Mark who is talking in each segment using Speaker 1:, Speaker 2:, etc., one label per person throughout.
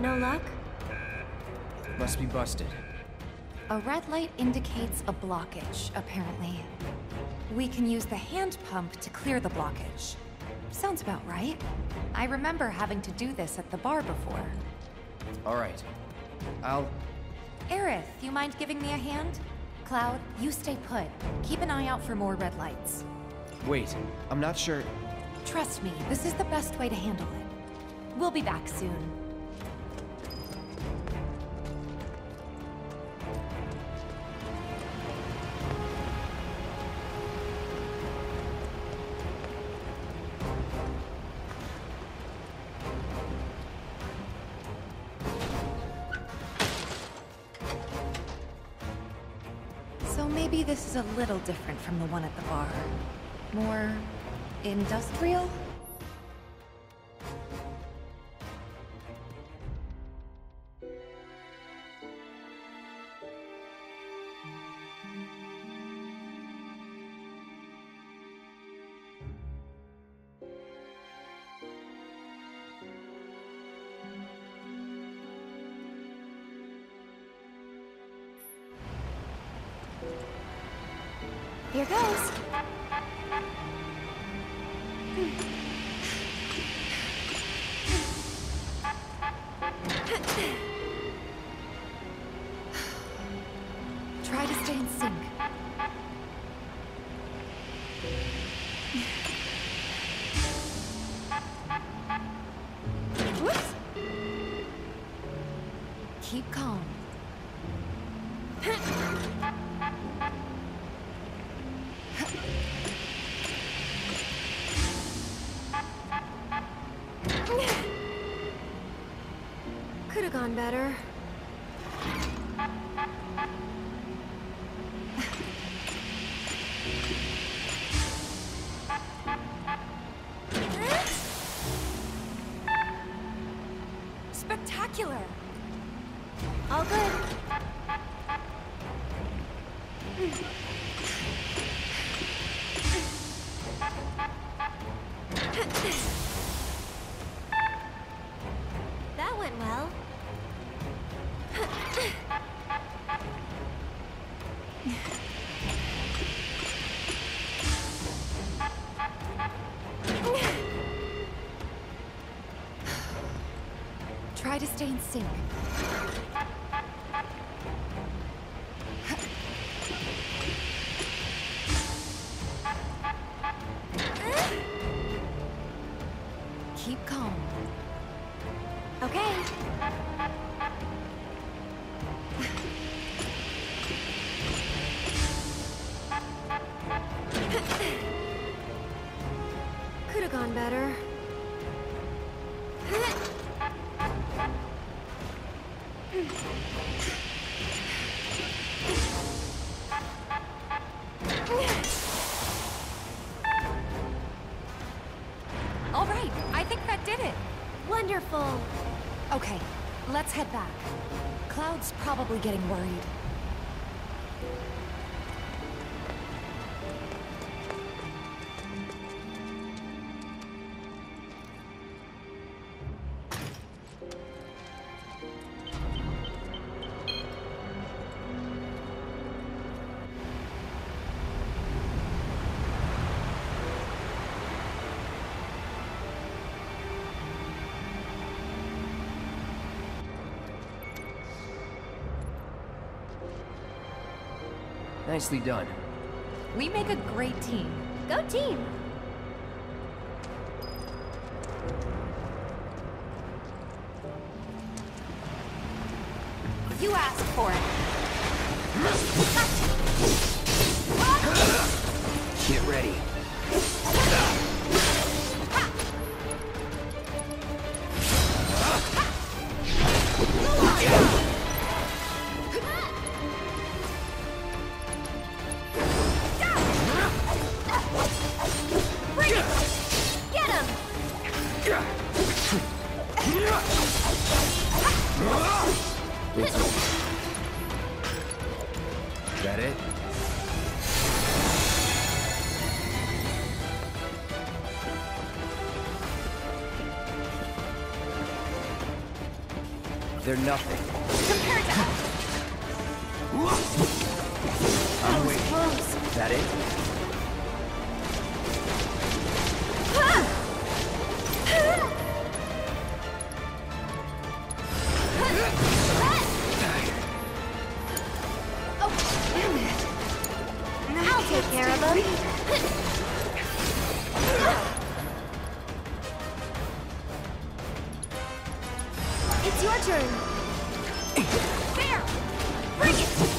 Speaker 1: No luck?
Speaker 2: Must be busted.
Speaker 3: A red light indicates a blockage, apparently. We can use the hand pump to clear the blockage. Sounds about right. I remember having to do this at the bar before.
Speaker 2: Alright. I'll...
Speaker 3: Aerith, you mind giving me a hand? Cloud, you stay put. Keep an eye out for more red lights.
Speaker 2: Wait, I'm not sure...
Speaker 3: Trust me, this is the best way to handle it. We'll be back soon. Maybe this is a little different from the one at the bar. More... industrial? Keep calm.
Speaker 1: Could have gone better.
Speaker 3: To stay in sync. Probably getting worried.
Speaker 2: Nicely done.
Speaker 3: We make a great team.
Speaker 1: Go team.
Speaker 2: Nothing.
Speaker 3: Compared to...
Speaker 2: I'm waiting.
Speaker 1: Close.
Speaker 2: Is that it?
Speaker 1: Oh, I'll take care of them. It's your turn.
Speaker 3: There! Bring it!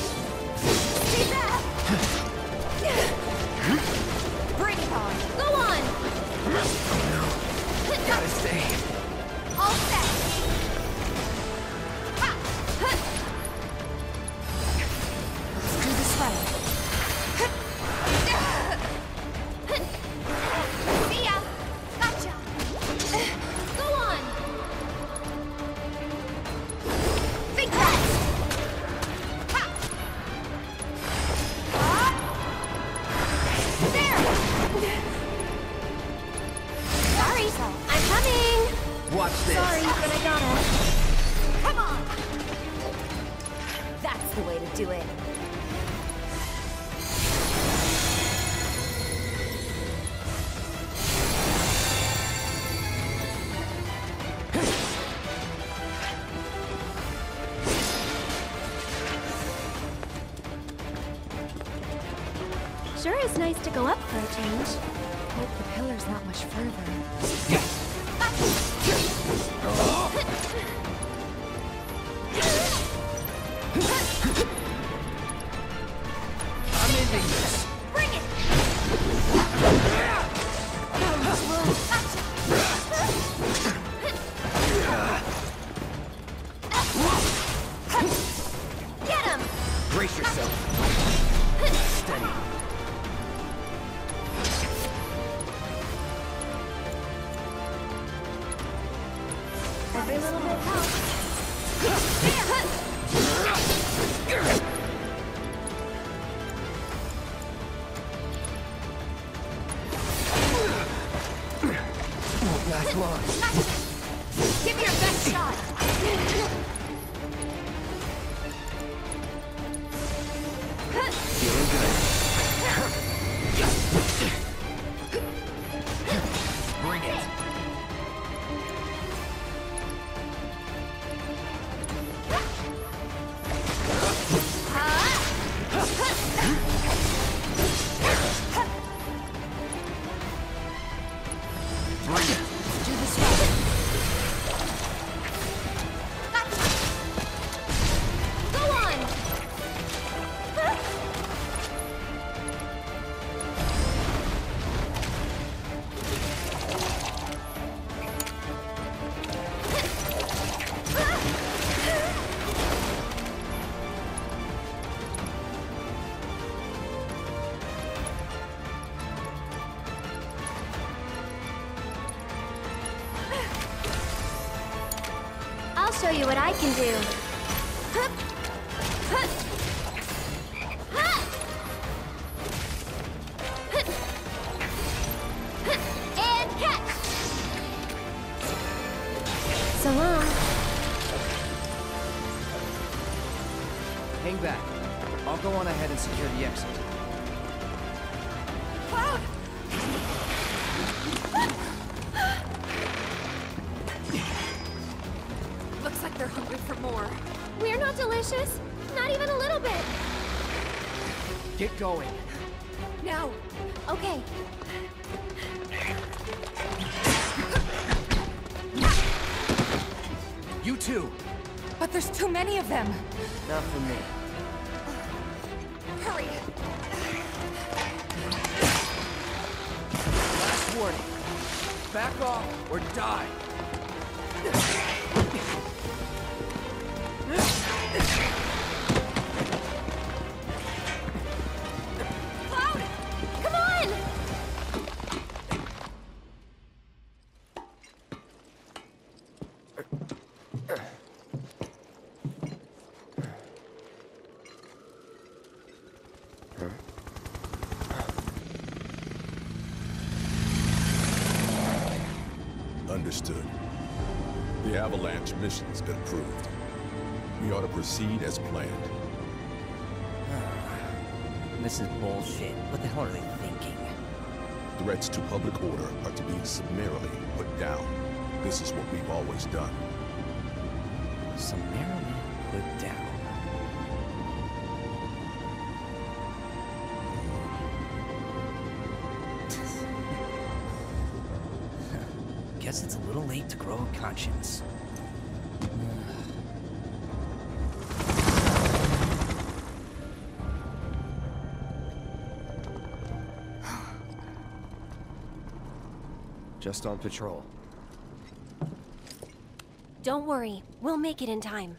Speaker 1: Sure is nice to go up for a change.
Speaker 3: Hope the pillar's not much further.
Speaker 2: Won't
Speaker 1: You what I can do. Delicious. Not even a little bit.
Speaker 2: Get going.
Speaker 3: Now!
Speaker 1: Okay.
Speaker 2: You too.
Speaker 3: But there's too many of them!
Speaker 2: Not for me.
Speaker 3: Hurry!
Speaker 2: Last warning. Back off or die.
Speaker 4: Proceed as planned.
Speaker 5: This is bullshit. What the hell are they thinking?
Speaker 4: Threats to public order are to be summarily put down. This is what we've always done.
Speaker 5: Summarily put down. Guess it's a little late to grow a conscience.
Speaker 2: Just on patrol.
Speaker 1: Don't worry, we'll make it in time.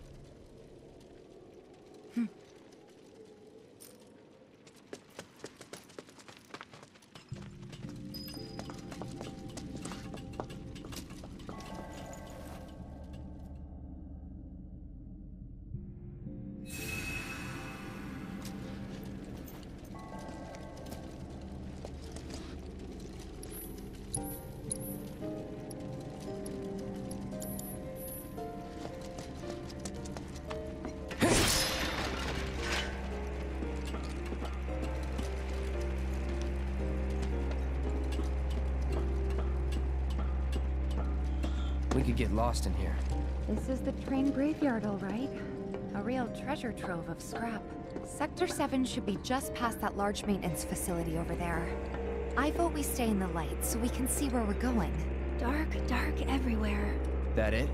Speaker 2: Could get lost in here.
Speaker 3: This is the train graveyard, all right. A real treasure trove of scrap. Sector 7 should be just past that large maintenance facility over there. I vote we stay in the light so we can see where we're going.
Speaker 1: Dark, dark everywhere.
Speaker 2: That it?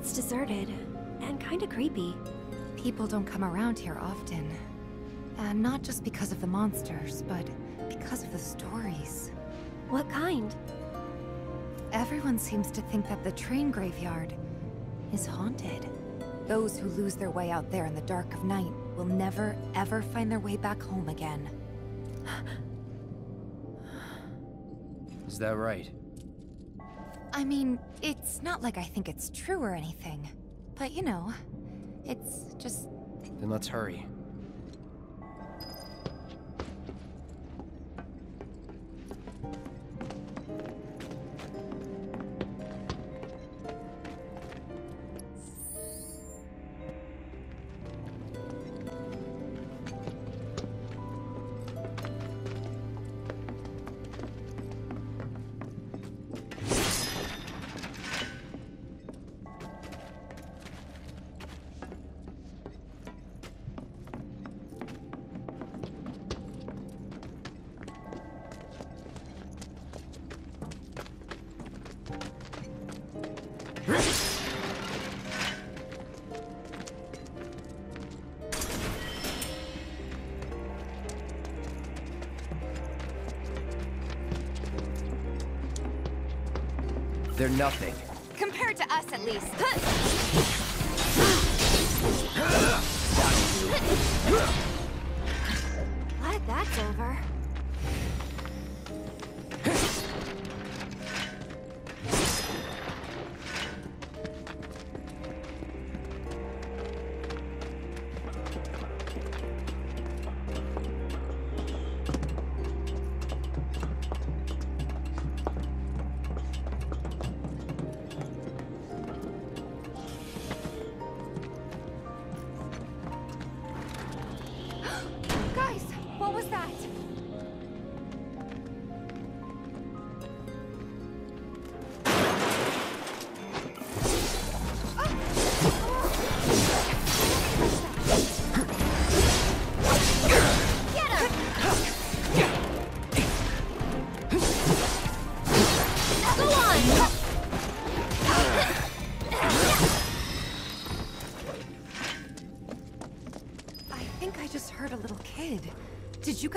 Speaker 1: It's deserted. And kinda creepy.
Speaker 3: People don't come around here often. And not just because of the monsters, but because of the stories.
Speaker 1: What kind?
Speaker 3: Everyone seems to think that the train graveyard is haunted. Those who lose their way out there in the dark of night will never, ever find their way back home again.
Speaker 2: Is that right?
Speaker 3: I mean, it's not like I think it's true or anything. But you know, it's just...
Speaker 2: Then let's hurry. They're nothing.
Speaker 3: Compared to us, at least.
Speaker 1: Glad that's over.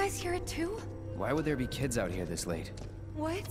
Speaker 3: Guys hear it too?
Speaker 2: Why would there be kids out here this late?
Speaker 3: What?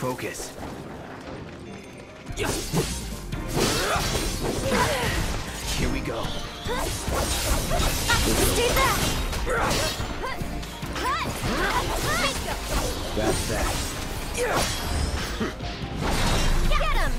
Speaker 2: Focus. Here we go.
Speaker 1: Stay back!
Speaker 2: That's that.
Speaker 1: Get him!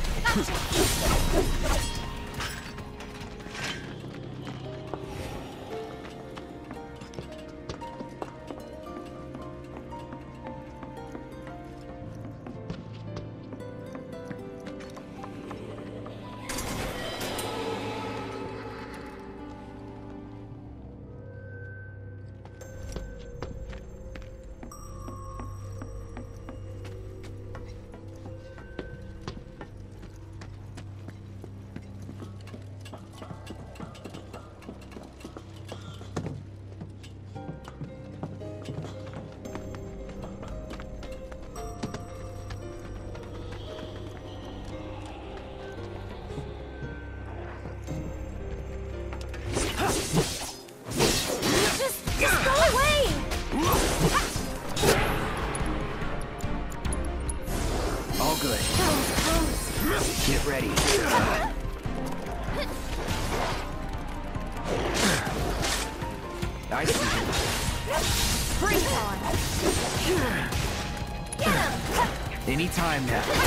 Speaker 2: Anytime now.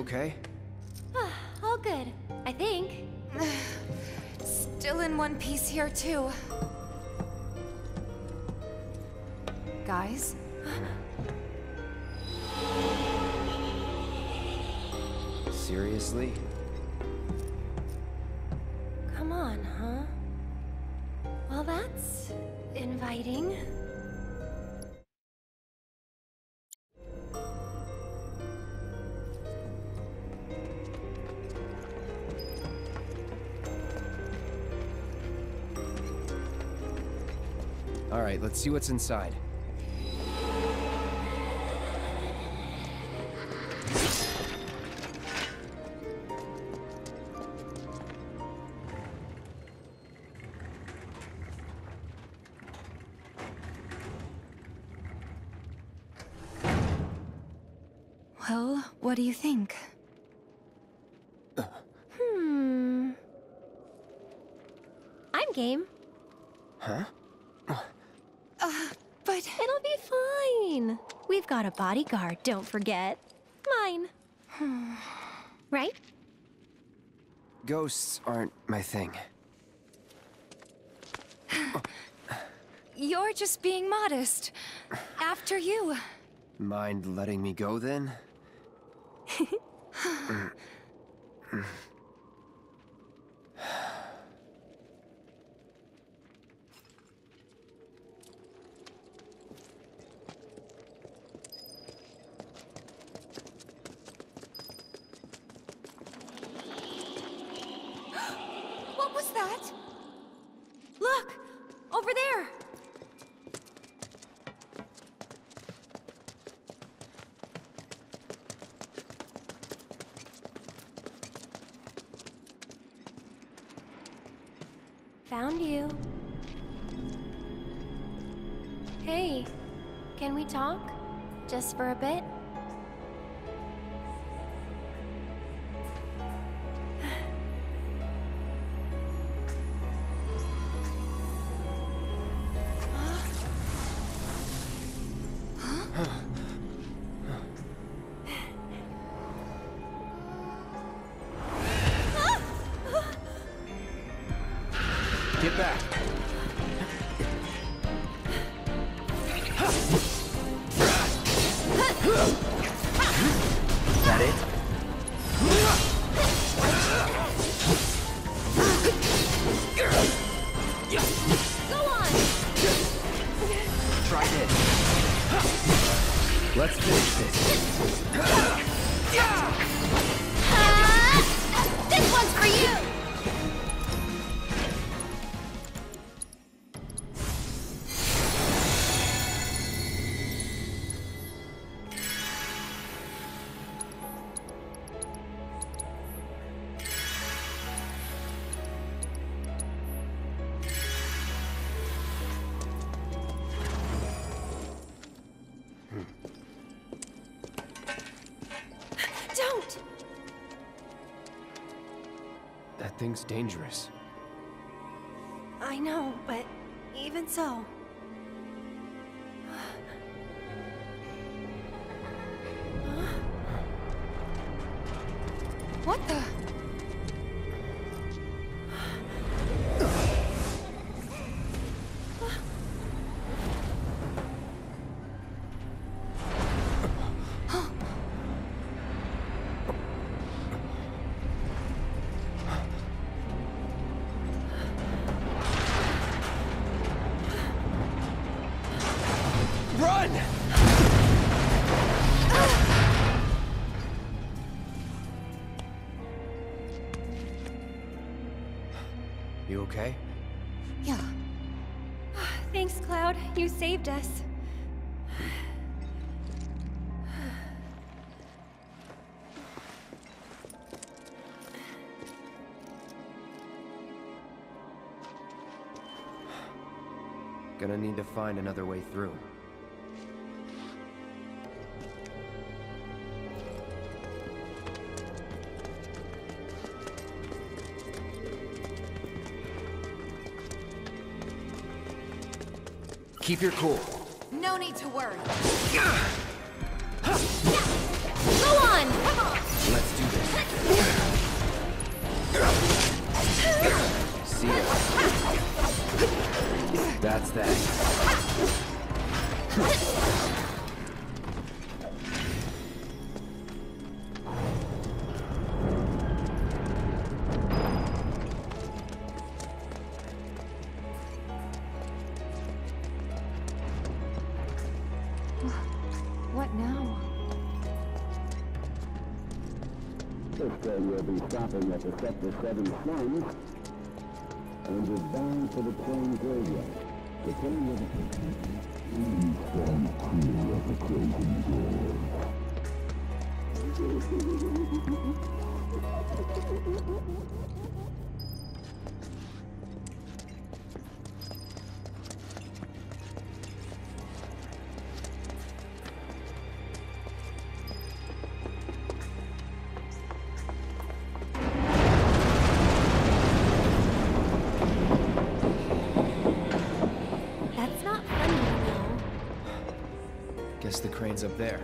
Speaker 2: You okay?
Speaker 1: All good, I think.
Speaker 3: Still in one piece here, too. Guys?
Speaker 2: Seriously? Right, let's see what's inside.
Speaker 3: Well, what do you think?
Speaker 1: Hmm. I'm game.
Speaker 2: Huh?
Speaker 3: But
Speaker 1: It'll be fine. We've got a bodyguard, don't forget. Mine. right?
Speaker 2: Ghosts aren't my thing.
Speaker 3: you're just being modest. After you.
Speaker 2: Mind letting me go then?
Speaker 3: What was that? Look! Over there!
Speaker 1: Found you. Hey, can we talk? Just for a bit?
Speaker 2: Get back.
Speaker 5: That it?
Speaker 1: Go on!
Speaker 5: Try this. Let's finish this.
Speaker 1: Ah! This one's for you!
Speaker 2: That thing's dangerous.
Speaker 1: I know, but even so. Saved us.
Speaker 2: Gonna need to find another way through. Keep your cool.
Speaker 3: No need to worry.
Speaker 1: Go on! Come on!
Speaker 2: Let's do this. See ya. That's that.
Speaker 3: What now?
Speaker 6: This train will be stopping at the Sector 7 slums and is bound for the train graveyard. The train will be... Stand clear of the closing door.
Speaker 2: Crane's up there.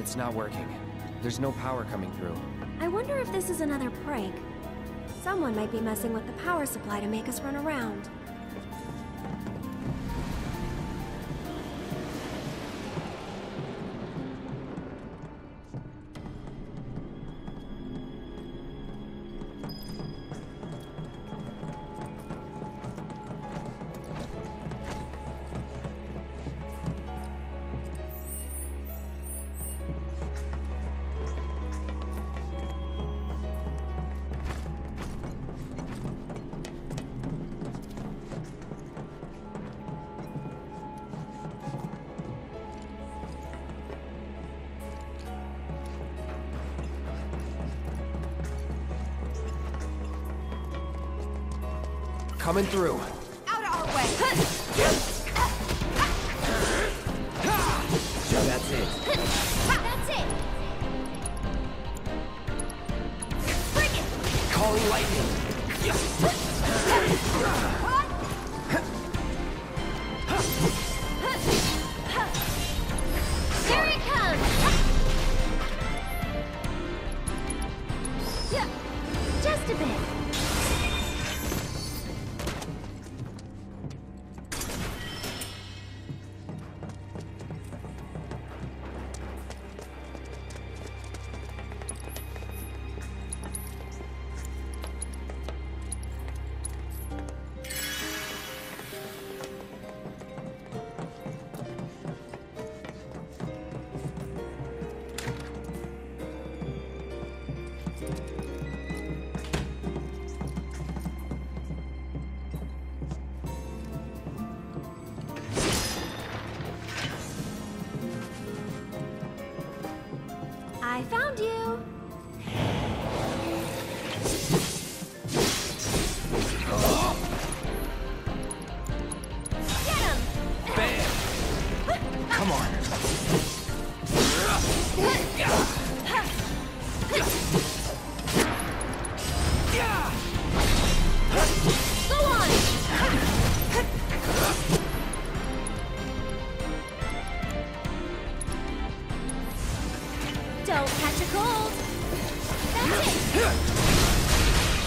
Speaker 2: It's not working. There's no power coming through.
Speaker 1: I wonder if this is another prank. Someone might be messing with the power supply to make us run around. Coming through.
Speaker 3: Out of our way.
Speaker 1: That's it.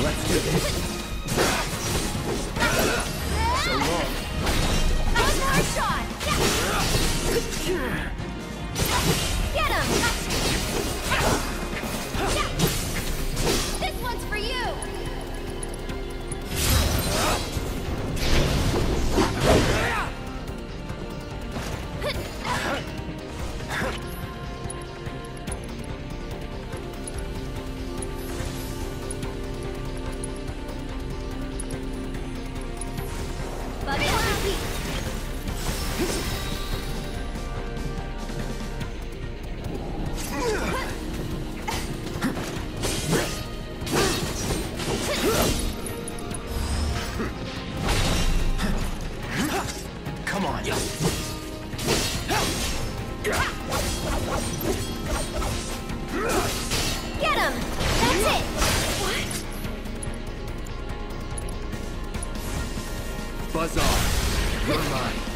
Speaker 2: Let's do this. Buzz
Speaker 1: off. You're mine.